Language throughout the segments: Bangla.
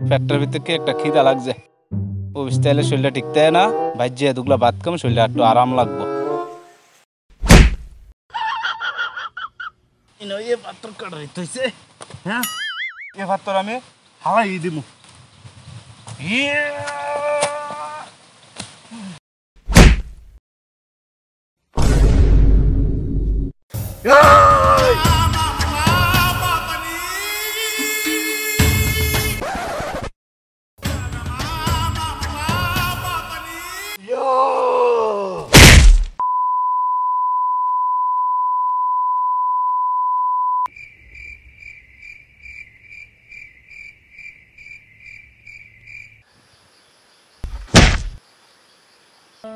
পেটটার ভিতরে কি একটা খিদা লাগছে? ও স্টাইলে শরীরটা ঠিক থাকে না ভাজ্যে দুগুলা ভাত কম শরীরটা একটু আরাম লাগবো। এ হ্যাঁ? আমি হালাই দিমু। ইয়া!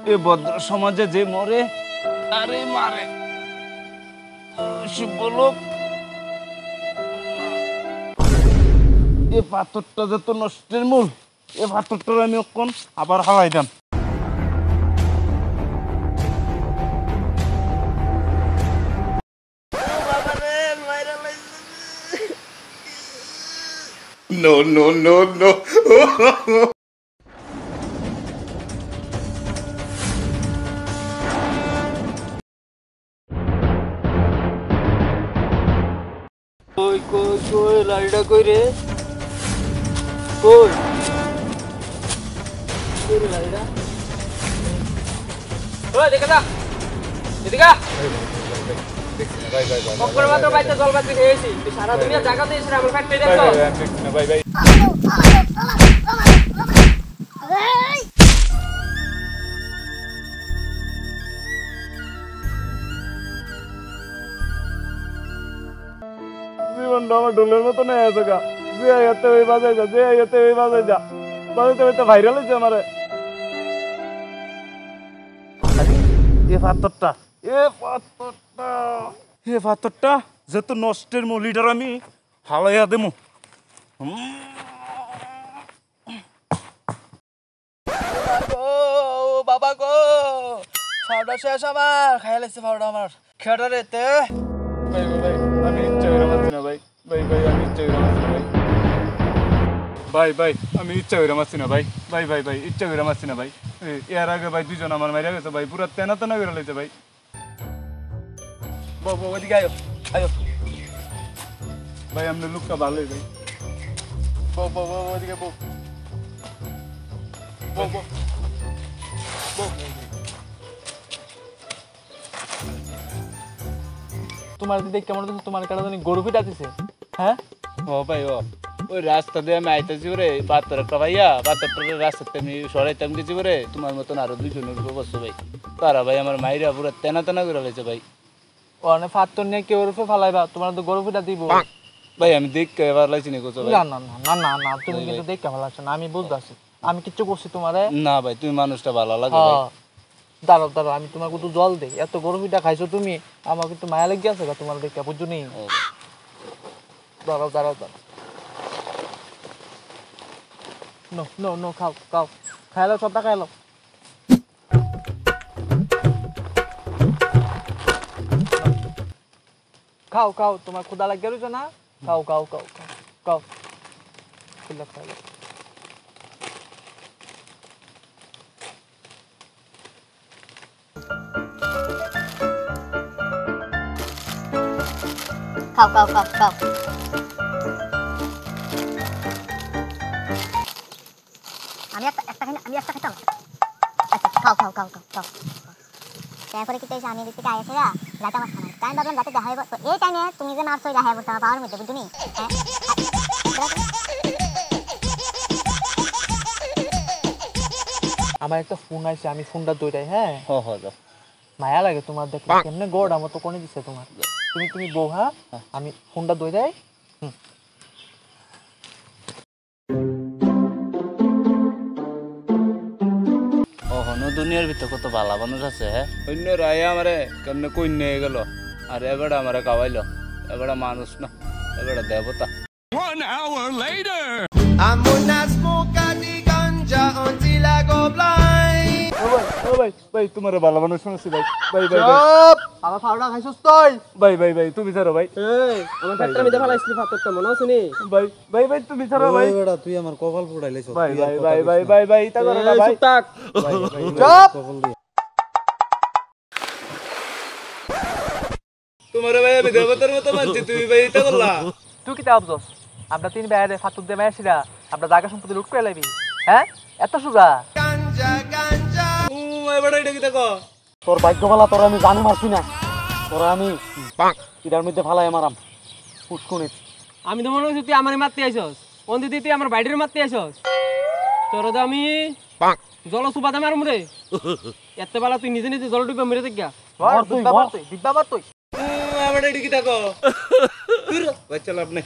এ ভদ্র সমাজে যে মরে আরে মারে শিব লোক এ পাথরটা যত নষ্টের মূল এ পাথরটা আমি অক্ষণ আবার হালাই দাম No, no, no, no. কই কই কই লাইডা কই রে কই কই রে লাইডা ওই দেখে দা এদিকে সারা দুনিয়া জায়গাতে দিয়েছিস আমার ফ্যাক্টরি দেখো আমার ডোলের মতো নেই আছে গা। যে আইয়াতে ওই বাজাই যা যে আইয়াতে ওই বাজাই যা। বাজাইতে ভাইরাল হয়েছে আমারে। এ পাথরটা এ পাথরটা। এ পাথরটা যেহেতু নষ্টের মূল লিডার আমি হালাইয়া গো বাবা গো ফাউডা শেষ আমার খাই লাগছে ফাউডা আমার। খেটা রে তে ভাই ভাই আমি ইচ্ছা করে না ভাই। ভাই ভাই আমি ইচ্ছা করে মারছি ভাই ভাই ভাই আমি ইচ্ছা করে মারছি না ভাই ভাই ভাই ভাই ইচ্ছা করে মারছি না ভাই এর আগে ভাই দুজন আমার মারা গেছে ভাই পুরো তেনা তেনা করে লাইছে ভাই বো বো ওদিকে আয়ো আয়ো ভাই আপনার লুকটা ভালোই ভাই বো বো বো ওদিকে বো বো বো তোমার দিদি কেমন তোমার কাটা জানি গরু পিটা দিছে হ্যাঁ? ও ভাই ও। ওই রাস্তা দিয়ে আমি আইতেছি করে পাথর একটা ভাইয়া। পাথরটা রাস্তাতে আমি সরাইতাম গেছি করে তোমার মতন আরও দুজনের উপর বসছো ভাই। তারা ভাই আমার মাইরা পুরো তেনা তেনা করে লাইছে ভাই। ওখানে নিয়ে কেউ রূপে ফালাইবা তোমার তো দিব। ভাই আমি দেখ এবার লাইছি নি না না না না না না তুমি কিন্তু দেখতে না আমি আমি কিচ্ছু করছি তোমারে। না ভাই তুমি মানুষটা ভালো লাগে ভাই। হ্যাঁ। দাঁড়াও দাঁড়াও আমি তোমার কিন্তু জল দেই। এত গরু পিঠা খাইছো তুমি আমার কিন্তু মায়া লেগে আছে তোমার দেখে বুঝছ নি? ও, দাঁড়াও দাঁড়াও দাঁড়াও। নো নো নো, খাও খাও। খাইলো সবটা খাইলো খাও খাও, তোমার ক্ষুদা লাগে রয়েছে না? খাও খাও খাও খাও খাও। খুলে খাইলো খাও খাও খাও খাও আমি একটা একটা খাই আমি একটা খেতাম। আচ্ছা খাও খাও খাও খাও খাও। তারপরে কি তেইশ আমি দিতে আইসে যা রাতে আমার খানা। তাই ভাবলাম রাতে দেখা তো এই টাইমে তুমি যে মারছো দেখা হইব তোমার পাওয়ার মধ্যে বুঝুনি হ্যাঁ? আমার একটা ফোন আছে আমি ফোনটা দৌড়াই হ্যাঁ? হ হ যাও। মায়া লাগে তোমার দেখলে। কেমনে গোড় আমার তো কোনে দিছে তোমার। তুমি তুমি বউ হ্যাঁ আমি ফোনটা দই দেয় অহনো দুনিয়ার ভিতর কত ভালো মানুষ আছে হ্যাঁ অন্য রায় আমারে কেমনে কই নিয়ে গেল? আর এবারে আমারে কাবাইলো এবারে মানুষ না এবারে দেবতা। ভাই ভাই তোমার ভালো মানুষ শুনছি ভাই ভাই ভাই আমার ফাউডা খাইছস তুই ভাই ভাই ভাই তুমি ছাড়ো ভাই এই আমার মিদে পাথরটা মনে আছে নি ভাই ভাই ভাই তুমি ছাড়ো ভাই বেটা তুই আমার কপাল ভাই ভাই ভাই ভাই ভাই ভাই তা করো না ভাই চুপ। চুপ তোমার ভাই আমি দেবতার মতো মানছি তুমি ভাই এটা করলা তুই কি আমরা তিন বাইরে ফাতুর দে মাইছিলা আমরা জায়গা সম্পত্তি লুট করে লাইবি হ্যাঁ এত সুগা ও এটা কি। দেখো তোর ভাগ্যবালা তোর আমি জানি মারছি না। তোরা আমি ইটার মধ্যে ফালাই মারাম। পুষ্কুনি আমি তো মনে করছি তুই আমার মারতে আইসস কোন দিদি তুই আমার বাইরের মারতে আইসস তোর তো আমি জল সুবাদে মারুম রে। এত বেলা তুই নিজে নিজে জল ডুবে মেরে দেখা মার তুই মার। তুই ও এটা কি দেখো ভাই চল আপনি